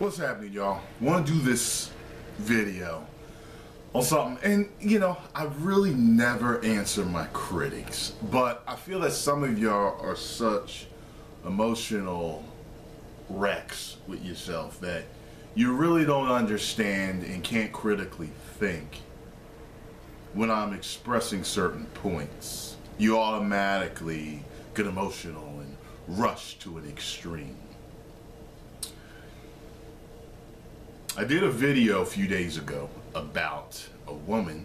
What's happening, y'all? Want to do this video on something, and you know, I really never answer my critics, but I feel that some of y'all are such emotional wrecks with yourself that you really don't understand and can't critically think when I'm expressing certain points. You automatically get emotional and rush to an extreme. I did a video a few days ago about a woman,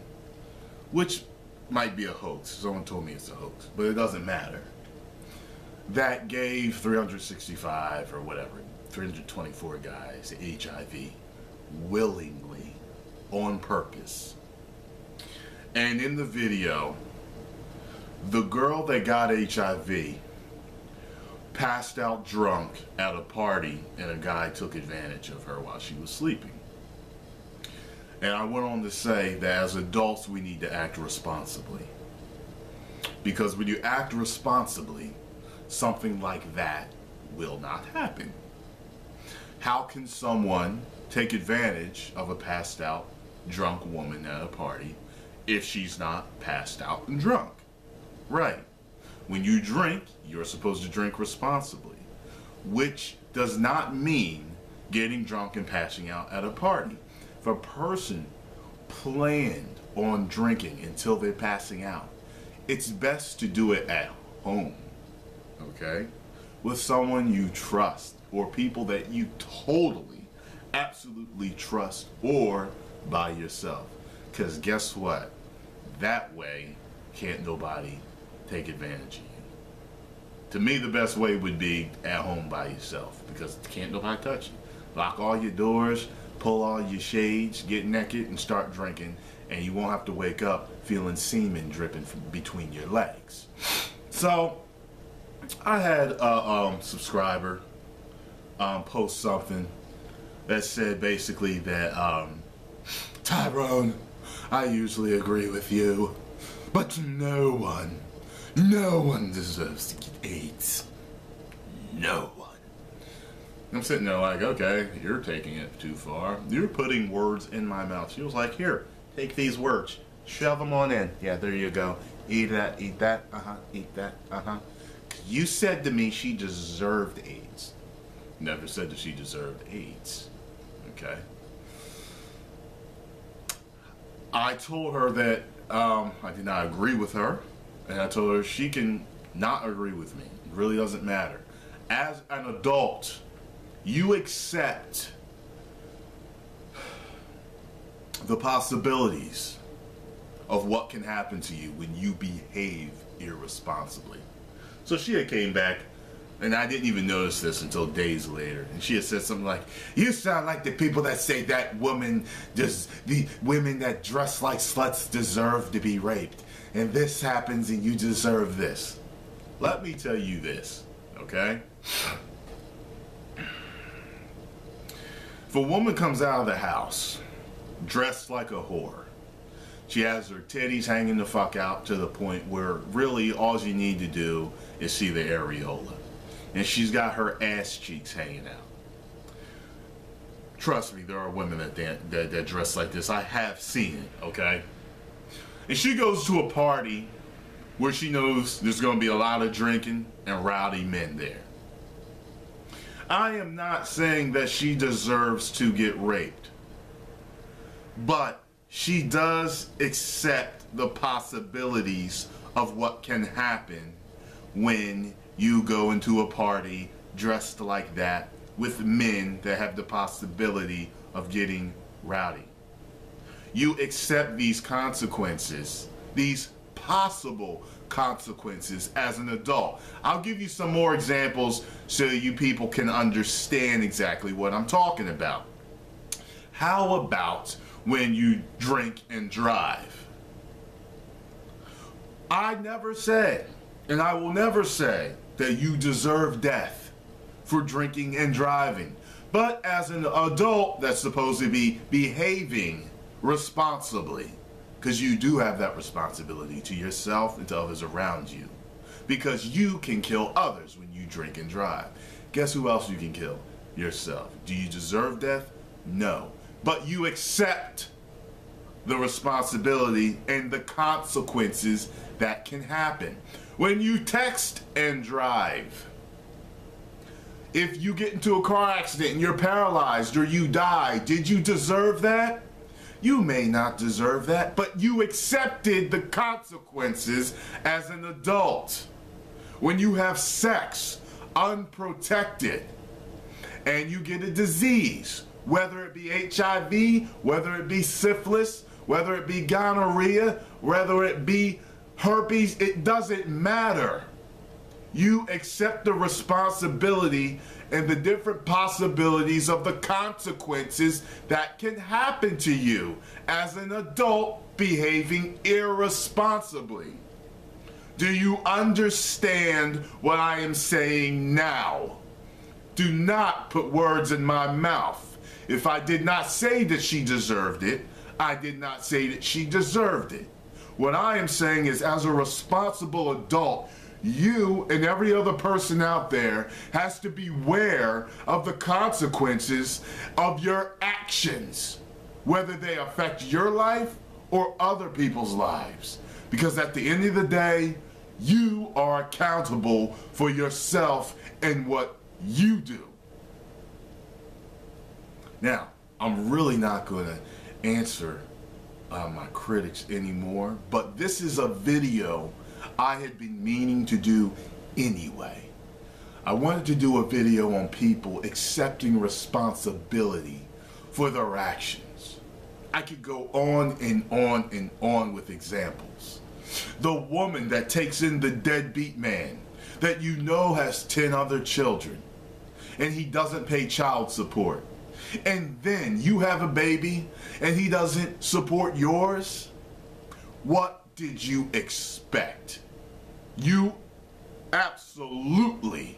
which might be a hoax. Someone told me it's a hoax, but it doesn't matter. That gave 365 or whatever, 324 guys HIV willingly, on purpose. And in the video, the girl that got HIV passed out drunk at a party and a guy took advantage of her while she was sleeping. And I went on to say that as adults we need to act responsibly. Because when you act responsibly, something like that will not happen. How can someone take advantage of a passed out drunk woman at a party if she's not passed out and drunk? Right. When you drink, you're supposed to drink responsibly, which does not mean getting drunk and passing out at a party. If a person planned on drinking until they're passing out, it's best to do it at home, okay? With someone you trust or people that you totally, absolutely trust or by yourself. Because guess what? That way, can't nobody take advantage of you. To me, the best way would be at home by yourself because can't nobody touch you. Lock all your doors, pull all your shades, get naked, and start drinking, and you won't have to wake up feeling semen dripping from between your legs. So, I had a um, subscriber um, post something that said basically that um, Tyrone, I usually agree with you, but no one no one deserves to get AIDS. No one. I'm sitting there like, okay, you're taking it too far. You're putting words in my mouth. She was like, here, take these words, shove them on in. Yeah, there you go. Eat that, eat that, uh-huh, eat that, uh-huh. You said to me she deserved AIDS. Never said that she deserved AIDS. Okay? I told her that um, I did not agree with her. And I told her she can not agree with me. It really doesn't matter. As an adult, you accept the possibilities of what can happen to you when you behave irresponsibly. So she had came back and I didn't even notice this until days later. And she had said something like, "You sound like the people that say that women, just the women that dress like sluts deserve to be raped." And this happens and you deserve this. Let me tell you this, okay? If a woman comes out of the house dressed like a whore, she has her titties hanging the fuck out to the point where really all you need to do is see the areola. And she's got her ass cheeks hanging out. Trust me, there are women that, that, that dress like this. I have seen it, okay? And she goes to a party where she knows there's going to be a lot of drinking and rowdy men there. I am not saying that she deserves to get raped, but she does accept the possibilities of what can happen when you go into a party dressed like that with men that have the possibility of getting rowdy you accept these consequences, these possible consequences as an adult. I'll give you some more examples so you people can understand exactly what I'm talking about. How about when you drink and drive? I never said, and I will never say, that you deserve death for drinking and driving. But as an adult that's supposed to be behaving responsibly because you do have that responsibility to yourself and to others around you because you can kill others when you drink and drive. Guess who else you can kill? yourself. Do you deserve death? No. But you accept the responsibility and the consequences that can happen. When you text and drive, if you get into a car accident and you're paralyzed or you die, did you deserve that? You may not deserve that, but you accepted the consequences as an adult. When you have sex unprotected and you get a disease, whether it be HIV, whether it be syphilis, whether it be gonorrhea, whether it be herpes, it doesn't matter. You accept the responsibility and the different possibilities of the consequences that can happen to you as an adult behaving irresponsibly. Do you understand what I am saying now? Do not put words in my mouth. If I did not say that she deserved it, I did not say that she deserved it. What I am saying is, as a responsible adult, you and every other person out there has to beware of the consequences of your actions, whether they affect your life or other people's lives. Because at the end of the day, you are accountable for yourself and what you do. Now, I'm really not going to answer uh, my critics anymore, but this is a video I had been meaning to do anyway. I wanted to do a video on people accepting responsibility for their actions. I could go on and on and on with examples. The woman that takes in the deadbeat man that you know has 10 other children and he doesn't pay child support and then you have a baby and he doesn't support yours, what did you expect? You absolutely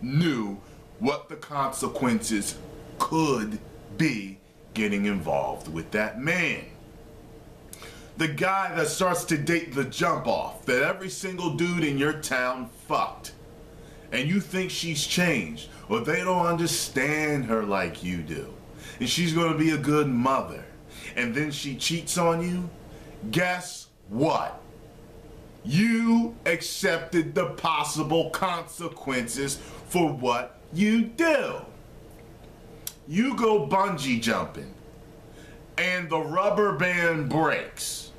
knew what the consequences could be getting involved with that man. The guy that starts to date the jump off that every single dude in your town fucked. And you think she's changed, or they don't understand her like you do and she's going to be a good mother, and then she cheats on you, guess what? You accepted the possible consequences for what you do. You go bungee jumping and the rubber band breaks.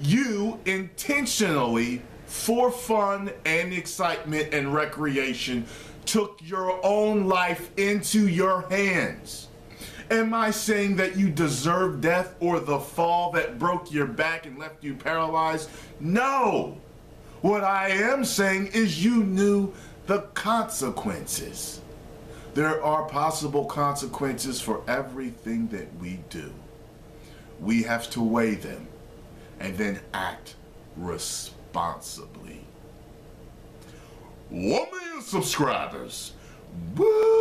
You intentionally, for fun and excitement and recreation, took your own life into your hands. Am I saying that you deserve death or the fall that broke your back and left you paralyzed? No. What I am saying is you knew the consequences. There are possible consequences for everything that we do. We have to weigh them and then act responsibly. One million subscribers. Woo!